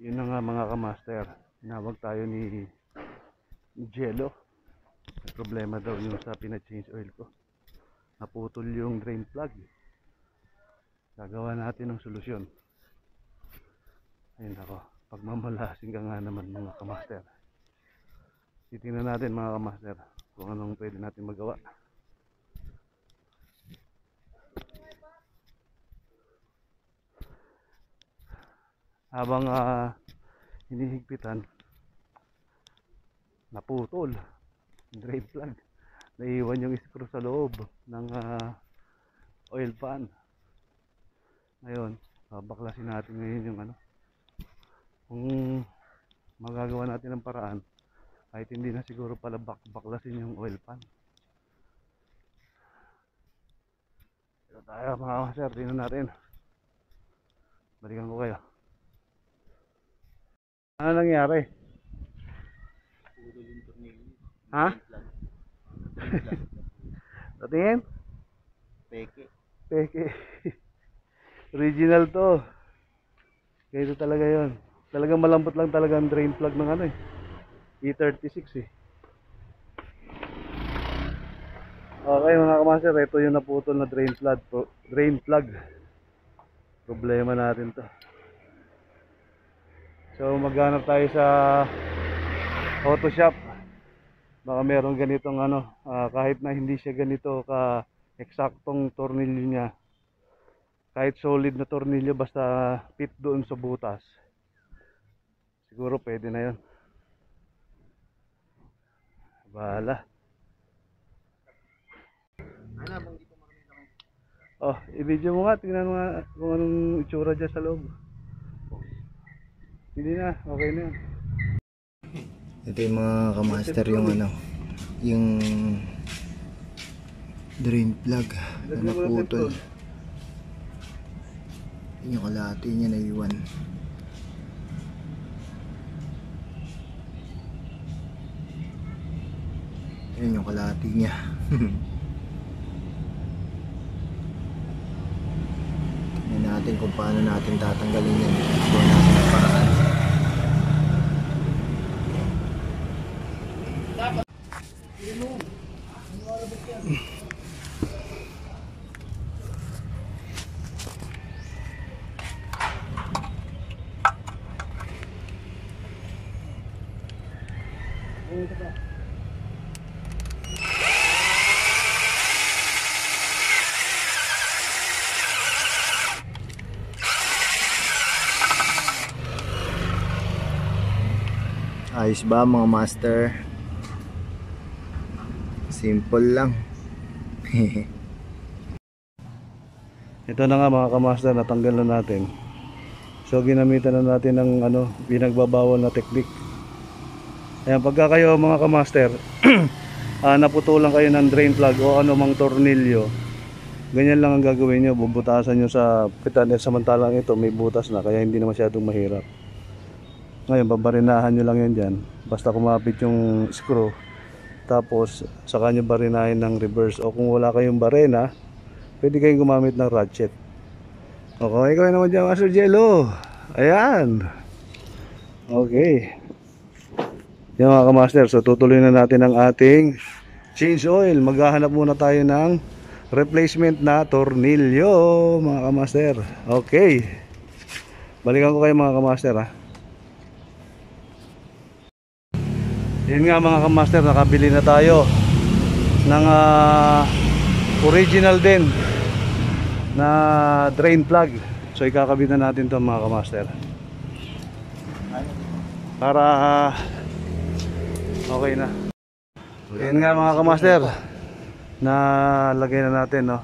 Yun na mga kamaster. Tinawag tayo ni, ni Jello. May problema daw yung sa pina-change oil ko. Naputol yung drain plug. Gagawa natin ng solusyon. Ayun ako. Pagmamalasin ka nga naman mga kamaster. Titingnan natin mga kamaster kung anong pwede natin magawa. Habang ah, hinihigpitan, naputol drain plug. Naiwan yung screw sa loob ng ah, oil pan. Ngayon, babaklasin natin ngayon yung ano. Kung magagawa natin ng paraan, kahit hindi na siguro pala bak baklasin yung oil pan. Pero tayo mga master, tingnan natin. Balikan ko kayo. Ano nangyari? Ha? Patingin? Peke. Peke. Original to. Ganito talaga yon. Talagang malambot lang talaga ang drain plug ng ano eh. E36 eh. Okay mga kamaster, ito yung naputol na drain plug. Pro- drain plug. Problema natin to. So maghanap tayo sa auto shop. Baka meron ganitong ano, ah, kahit na hindi siya ganito ka eksaktong tornilyo niya. Kahit solid na tornilyo basta fit doon sa butas. Siguro pwede na 'yon. Bahala. Oh, i-video mo nga, tingnan mo nga kung anong itsura dyan sa loob. Hindi na, okay na. Ito yung mga kamaster yung ano, yung drain plug na naputol. Yun yung kalahati niya na iwan. Yan yung kalahati niya. Tingnan natin kung paano natin tatanggalin yan. Gawa natin ang paraan. Ayos ba mga master? Simple lang. Ito na nga mga kamaster, natanggal na natin. So ginamitan na natin ng ano, pinagbabawal na teknik. Ayan, pagka kayo mga kamaster, ah, naputulan kayo ng drain plug o ano mang tornilyo, ganyan lang ang gagawin nyo, bubutasan nyo sa pitan, eh, samantalang ito may butas na, kaya hindi na masyadong mahirap. Ngayon, babarinahan nyo lang yan dyan, basta kumapit yung screw, tapos saka nyo barinahin ng reverse, o kung wala kayong barena, pwede kayong gumamit ng ratchet. Okay, ikaw naman dyan, Master Jello. Ayan. Okay. Yan mga kamaster, so tutuloy na natin ang ating change oil. Maghahanap muna tayo ng replacement na tornilyo, mga kamaster. Okay. Balikan ko kayo mga kamaster ha. Yan nga mga kamaster, nakabili na tayo ng ah, original din na drain plug. So ikakabit na natin 'to mga kamaster. Para ah, okay na. Yan nga mga kamaster. Na lagay na natin no.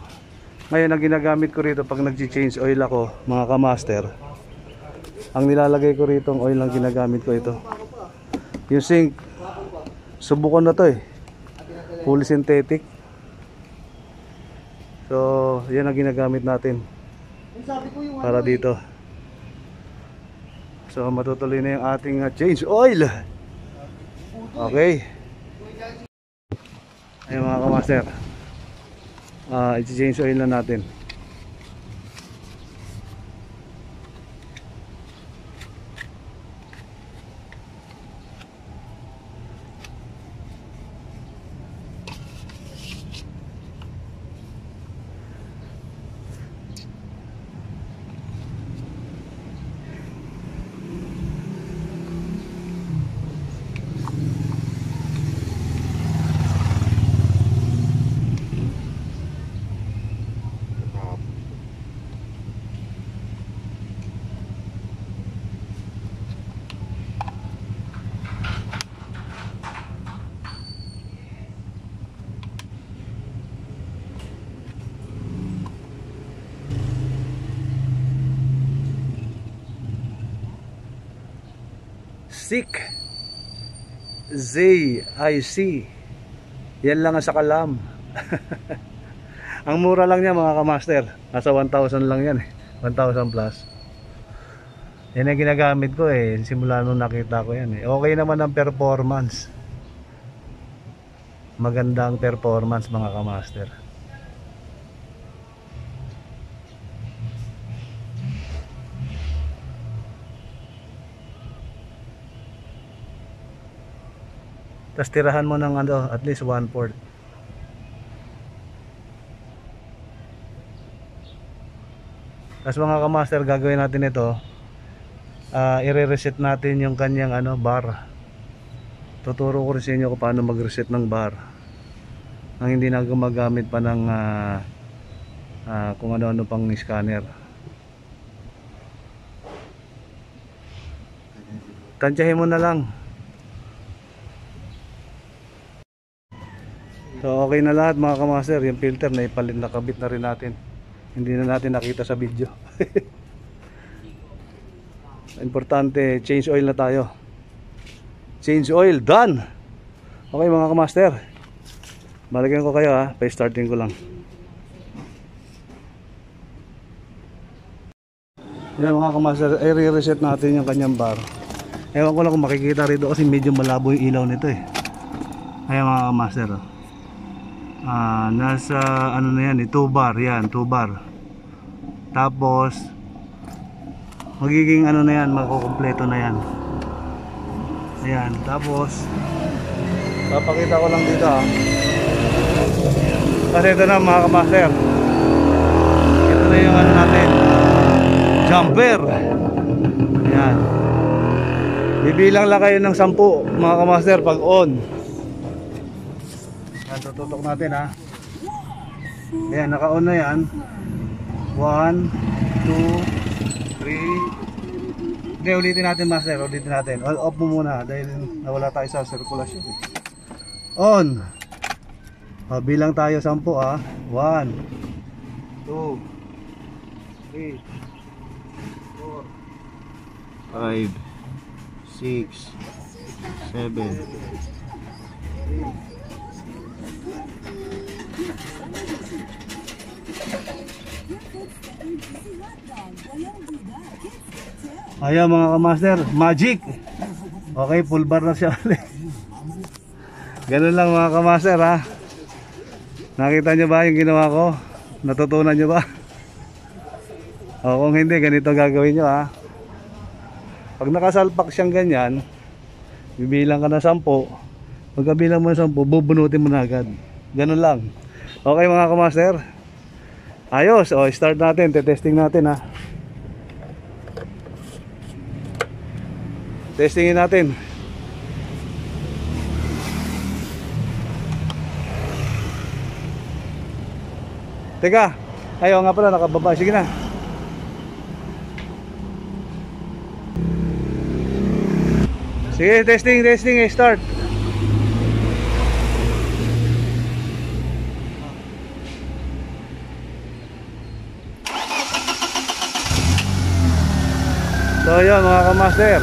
Ngayon ang ginagamit ko rito pag nagchi-change oil ako, mga kamaster. Ang nilalagay ko rito ang oil lang ginagamit ko ito. Yung sink subukan na to eh. Fully synthetic. So, yan ang ginagamit natin para dito. So, matutuloy na yung ating uh, change oil. Okay. Ayun mga kamaster. Ah, i-change oil na natin. Zik Z-I-C Yan lang ang sa kalam. Ang mura lang niya mga kamaster. Nasa 1,000 lang yan eh. 1,000 plus. Yan ang ginagamit ko eh. Simula nung nakita ko yan eh. Okay naman ang performance. Magandang performance mga kamaster Tapos tirahan mo ng ano, at least 1 fourth. Tapos mga kamaster, gagawin natin ito. ah i-reset natin yung kanyang ano, bar. Tuturo ko rin sa inyo kung paano mag-reset ng bar. Nang hindi na gumagamit pa ng ah, ah, kung ano-ano pang scanner. Tansyahin mo na lang. So okay na lahat mga kamaster, yung filter na ipalit nakabit na rin natin. Hindi na natin nakita sa video. Importante, change oil na tayo. Change oil, done! Okay mga kamaster. Balikan ko kayo ha, pa-starting ko lang. Yan mga kamaster, i-reset natin yung kanyang bar. Ewan ko lang kung makikita rito kasi medyo malabo yung ilaw nito eh. Ayan mga kamaster. Oh. Ah, nasa ano na yan, 2 bar, yan, 2 bar. Tapos magiging ano na yan, makukumpleto na yan. Ayan, tapos papakita ko lang dito ah. Kasi ito na mga kamaster. Ito na yung ano natin. Jumper. Ayan. Bibilang lang kayo ng 10 mga kamaster pag on. Yan, tututok natin ha. Ayan, naka-on na yan. 1, 2, 3. Hindi, ulitin natin master, ulitin natin. O- Off mo muna dahil nawala tayo sa sirkulasyon. On! O, bilang tayo 10 ha. 1, 2, 3, 5, 6, 7, Ayan mga kamaster, magic. Okay, full bar na siya ulit. Ganun lang mga kamaster ha. Nakita nyo ba yung ginawa ko? Natutunan nyo ba? O kung hindi, ganito gagawin nyo ha. Pag nakasalpak siyang ganyan, bibilang ka na 10. Pagkabilang mo ng 10, bubunutin mo na agad. Ganun lang. Okay mga kamaster. Ayos, o start natin, testing natin ha. Testingin natin. Teka, ayaw nga pala nakababa. Sige na. Sige, testing, testing, eh, start. So yun mga kamaster.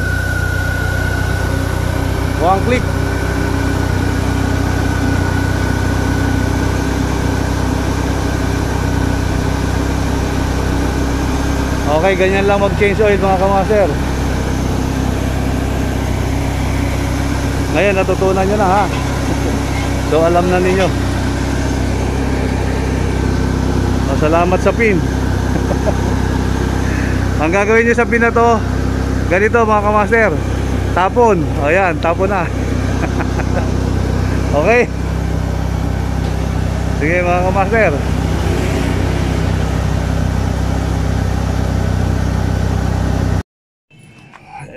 One click. Okay, ganyan lang mag-change oil mga kamaster. Ngayon natutunan nyo na ha? So alam na ninyo. So, Salamat sa pin. Ang gagawin nyo sa pin na to Ganito mga kamaster. Tapon. O yan, tapon na. Okay. Sige mga kamaster.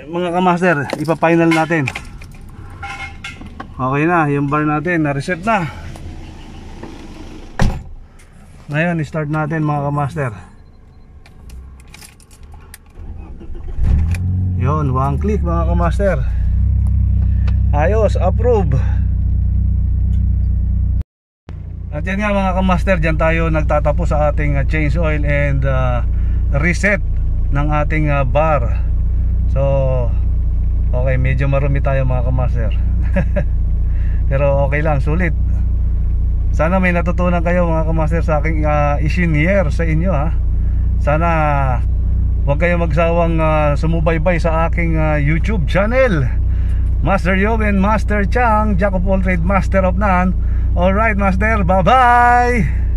Mga kamaster Ipa-final natin. Okay na, yung bar natin na-reset na. Ngayon, start natin mga kamaster Yon, one click mga kamaster Ayos, approve At yan nga mga kamaster Diyan tayo nagtatapos sa ating uh, change oil and uh, reset ng ating uh, bar So Okay, medyo marumi tayo mga kamaster. Pero okay lang, sulit. Sana may natutunan kayo mga kamaster sa aking uh, isinier sa inyo ha. Sana huwag kayo magsawang ah, sumubaybay sa aking ah, YouTube channel. Master Yob and Master Chang, Jack of all trade, Master of none. Alright, Master, bye-bye!